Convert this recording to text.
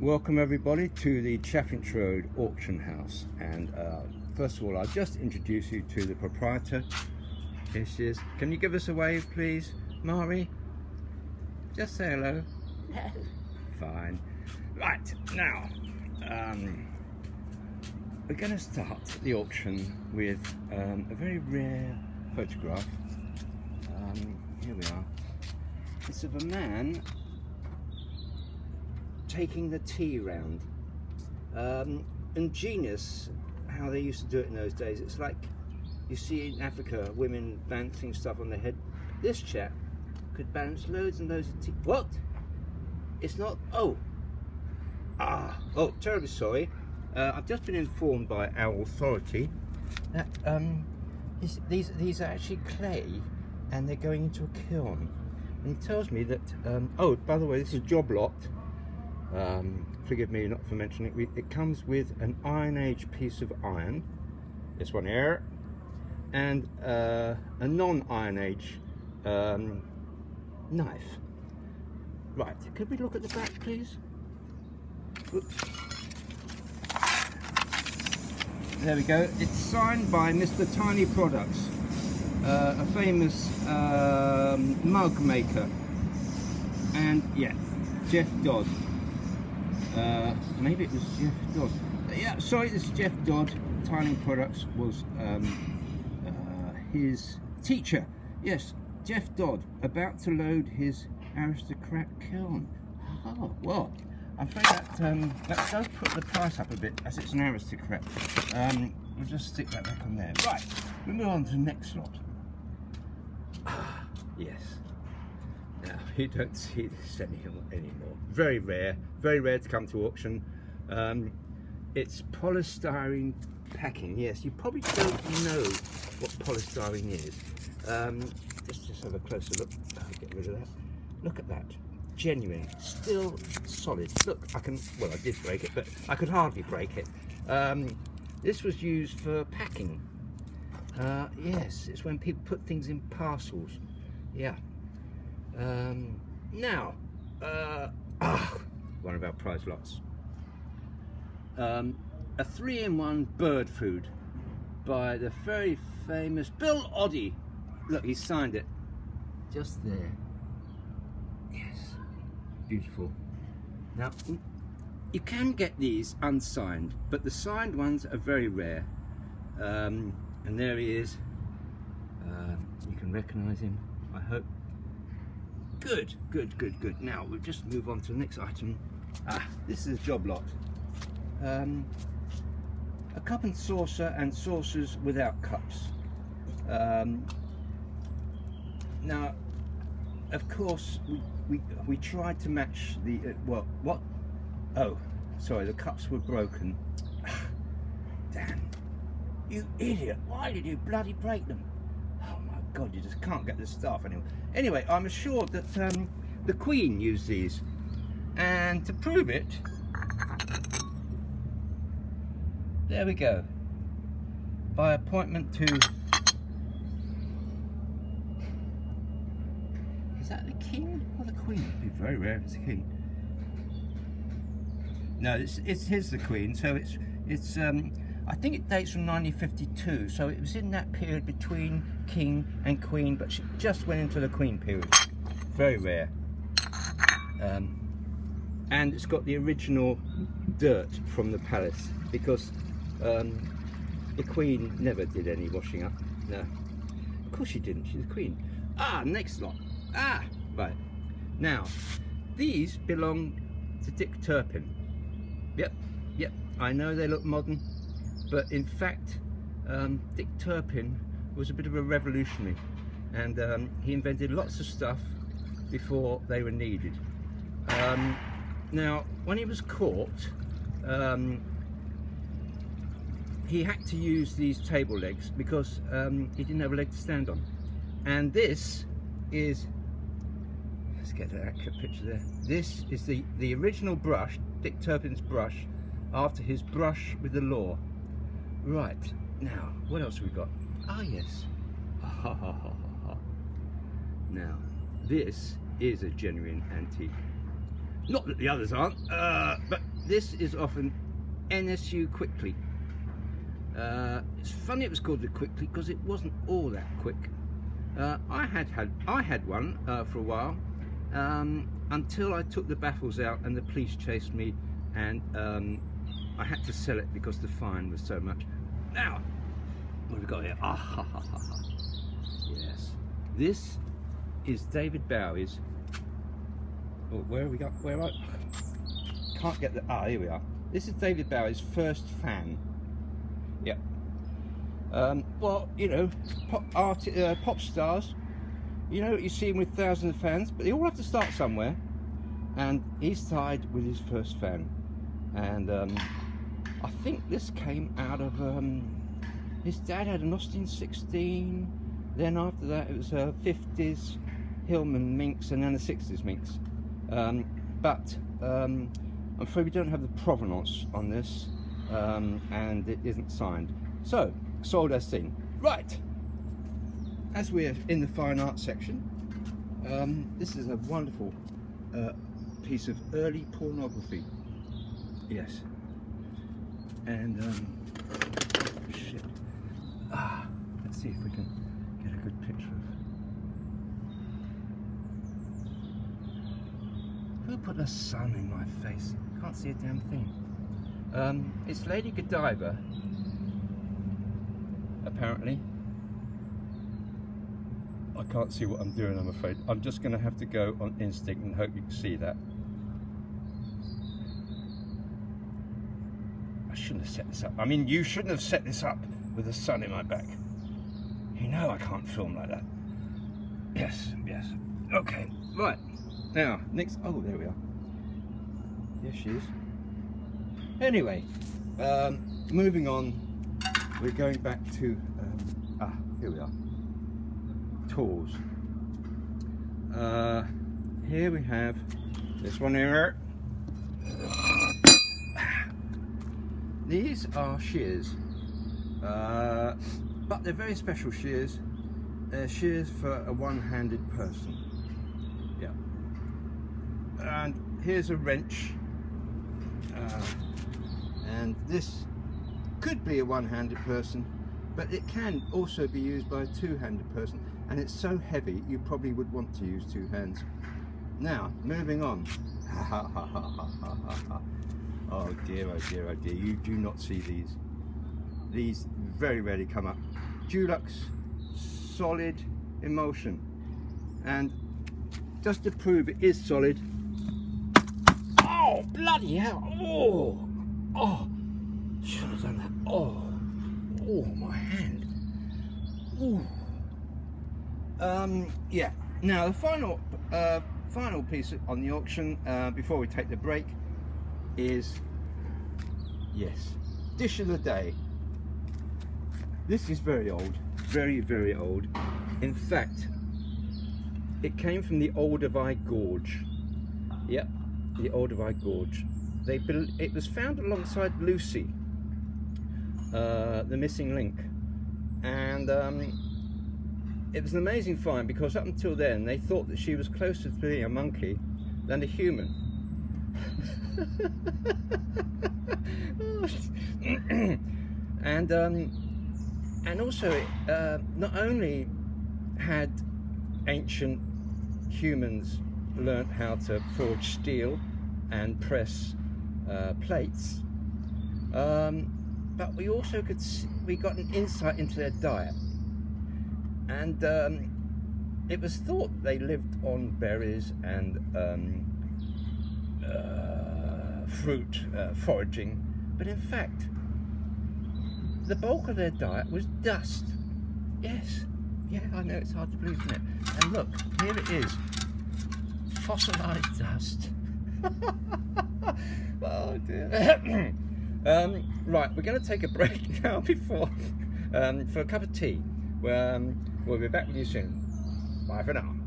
Welcome everybody to the Chaffinch Road auction house and uh, first of all I'll just introduce you to the proprietor. Here she is. Can you give us a wave please, Mari? Just say hello. No. Fine. Right, now um, we're going to start the auction with um, a very rare photograph. Um, here we are. It's of a man taking the tea round. Um, genius how they used to do it in those days. It's like you see in Africa women balancing stuff on their head. This chap could balance loads and loads of tea. What? It's not. Oh. Ah. Oh, terribly sorry. Uh, I've just been informed by our authority that um, these, these are actually clay, and they're going into a kiln. And he tells me that. Um, oh, by the way, this is job lot. Um, forgive me not for mentioning it. It comes with an Iron Age piece of iron. This one here, and uh, a non-Iron Age um, knife. Right, could we look at the back, please? Oops. There we go. It's signed by Mr. Tiny Products, uh, a famous um, mug maker. And yeah, Jeff Dodd. Uh, maybe it was Jeff Dodd. Uh, yeah, sorry, this is Jeff Dodd. Tiling Products was um, uh, his teacher. Yes, Jeff Dodd, about to load his aristocrat kiln. Oh, well, I'm afraid that, um, that does put the price up a bit as it's an aristocrat. Um, we'll just stick that back on there. Right, we move on to the next lot. Yes. Now, you don't see this anymore. Very rare, very rare to come to auction. Um, it's polystyrene packing. Yes, you probably don't know what polystyrene is. Um, just, just have a closer look. I'll get rid of that. Look at that. Genuine, still solid. Look, I can, well, I did break it, but I could hardly break it. Um, this was used for packing. Uh, yes, it's when people put things in parcels. Yeah. Um, now, uh, ah, one of our prize lots. Um, a three-in-one bird food by the very famous Bill Oddie. Look, he signed it just there. Yes, beautiful. Now, you can get these unsigned, but the signed ones are very rare. Um, and there he is. Uh, you can recognise him, I hope. Good, good, good, good. Now we'll just move on to the next item. Ah, this is a job lot. Um, a cup and saucer and saucers without cups. Um, now, of course, we, we, we tried to match the, uh, well, what? Oh, sorry, the cups were broken. Damn. You idiot, why did you bloody break them? God, you just can't get the staff anymore. Anyway, I'm assured that um, the Queen used these. And to prove it, there we go. By appointment to... Is that the King or the Queen? It'd be very rare if it's the King. No, it's, it's his the Queen, so it's, it's um, I think it dates from 1952, so it was in that period between King and Queen, but she just went into the Queen period. Very rare. Um, and it's got the original dirt from the palace because um, the Queen never did any washing up. No, of course she didn't. She's the Queen. Ah, next lot. Ah, right. Now, these belong to Dick Turpin. Yep, yep. I know they look modern, but in fact um, Dick Turpin was a bit of a revolutionary and um, he invented lots of stuff before they were needed. Um, now when he was caught um, he had to use these table legs because um, he didn't have a leg to stand on. And this is let's get an accurate picture there. This is the the original brush Dick Turpin's brush after his brush with the law Right, now, what else we got? Ah, yes. now, this is a genuine antique. Not that the others aren't, uh, but this is often NSU Quickly. Uh, it's funny it was called the Quickly because it wasn't all that quick. Uh, I had had I had one uh, for a while um, until I took the baffles out and the police chased me and um, I had to sell it because the fine was so much. Now, what have we got here? Ah, ha, ha, ha, ha. Yes, this is David Bowie's. Oh, where have we got? Where I can't get the. Ah, here we are. This is David Bowie's first fan. Yeah. Um, well, you know, pop, art, uh, pop stars. You know, you see him with thousands of fans, but they all have to start somewhere. And he started with his first fan, and um, I think this came out of um, his dad had an Austin 16. Then after that, it was a 50s Hillman Minx, and then a 60s Minx. Um, but um, I'm afraid we don't have the provenance on this, um, and it isn't signed. So, sold as seen. Right. As we're in the fine art section, um, this is a wonderful uh, piece of early pornography. Yes, and um, shit. Ah, let's see if we can get a good picture of. Who put a sun in my face? Can't see a damn thing. Um, it's Lady Godiva, apparently. I can't see what I'm doing, I'm afraid. I'm just going to have to go on instinct and hope you can see that. Shouldn't have set this up. I mean, you shouldn't have set this up with the sun in my back. You know I can't film like that. Yes, yes. Okay, right. Now, next, oh, there we are. Yes, she is. Anyway, um, moving on, we're going back to, um, ah, here we are. Tools. Uh, here we have this one here. These are shears, uh, but they're very special shears. They're shears for a one-handed person. Yeah. And here's a wrench. Uh, and this could be a one-handed person, but it can also be used by a two-handed person. And it's so heavy, you probably would want to use two hands. Now, moving on. Oh dear, oh dear, oh dear, you do not see these. These very rarely come up. Dulux solid emulsion. And just to prove it is solid, oh bloody hell, oh, oh, should have done that, oh, oh my hand, oh. Um, yeah, now the final, uh, final piece on the auction uh, before we take the break is, yes, dish of the day. This is very old, very, very old. In fact, it came from the Olduvai Gorge. Yep, the Olduvai Gorge. They, it was found alongside Lucy, uh, the missing link. And um, it was an amazing find because up until then they thought that she was closer to being a monkey than a human. and um, and also uh, not only had ancient humans learnt how to forge steel and press uh, plates, um, but we also could see, we got an insight into their diet, and um, it was thought they lived on berries and um, uh, fruit uh, foraging, but in fact, the bulk of their diet was dust. Yes, yeah, I know it's hard to believe, isn't it? And look, here it is fossilized dust. oh dear. um, right, we're going to take a break now before um, for a cup of tea. Um, we'll be back with you soon. Bye for now.